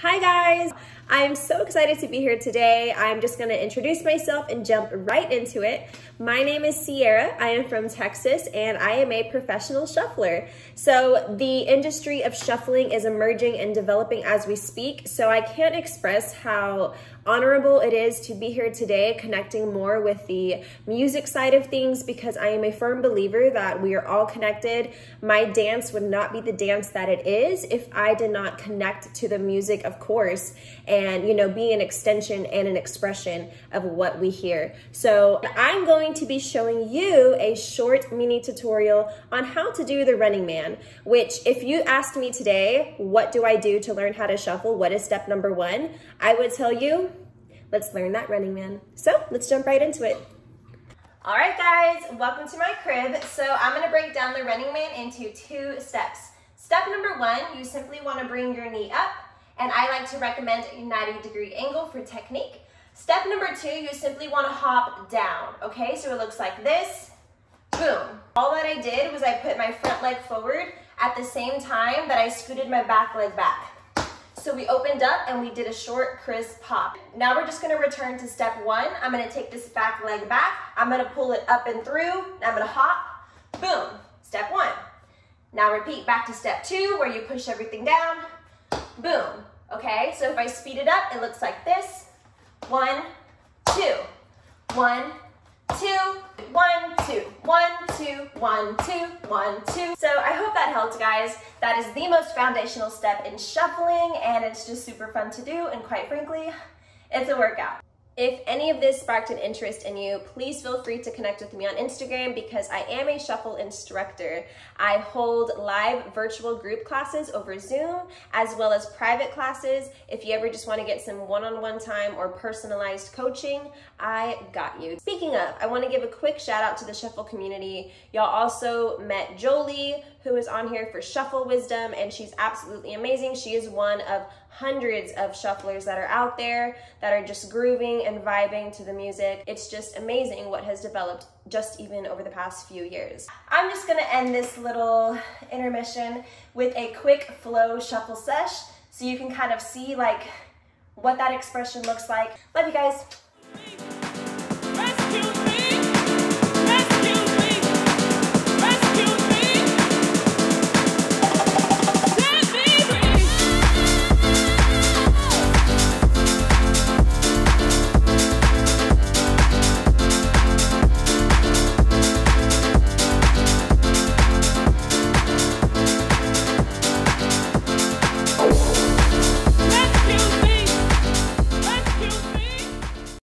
Hi guys! I'm so excited to be here today. I'm just gonna introduce myself and jump right into it. My name is Ciara. I am from Texas and I am a professional shuffler. So the industry of shuffling is emerging and developing as we speak. So I can't express how honorable it is to be here today connecting more with the music side of things because I am a firm believer that we are all connected. My dance would not be the dance that it is if I did not connect to the music, of course, and you know, be an extension and an expression of what we hear. So I'm going to be showing you a short mini tutorial on how to do the running man, which if you asked me today, what do I do to learn how to shuffle? What is step number one? I would tell you Let's learn that running man. So let's jump right into it. All right, guys, welcome to my crib. So I'm gonna break down the running man into two steps. Step number one, you simply wanna bring your knee up, and I like to recommend a 90 degree angle for technique. Step number two, you simply wanna hop down, okay? So it looks like this, boom. All that I did was I put my front leg forward at the same time that I scooted my back leg back. So we opened up and we did a short, crisp pop. Now we're just gonna return to step one. I'm gonna take this back leg back. I'm gonna pull it up and through. I'm gonna hop, boom, step one. Now repeat back to step two where you push everything down, boom. Okay, so if I speed it up, it looks like this. One, two, one, two, one, two, one, two, one, two, one, two. So I hope that helped, guys. That is the most foundational step in shuffling, and it's just super fun to do, and quite frankly, it's a workout. If any of this sparked an interest in you, please feel free to connect with me on Instagram because I am a shuffle instructor. I hold live virtual group classes over Zoom as well as private classes. If you ever just want to get some one-on-one time or personalized coaching, I got you. Speaking of, I want to give a quick shout out to the shuffle community. Y'all also met Jolie, who is on here for Shuffle Wisdom, and she's absolutely amazing. She is one of hundreds of shufflers that are out there that are just grooving and vibing to the music. It's just amazing what has developed just even over the past few years. I'm just gonna end this little intermission with a quick flow shuffle sesh so you can kind of see like what that expression looks like. Love you guys.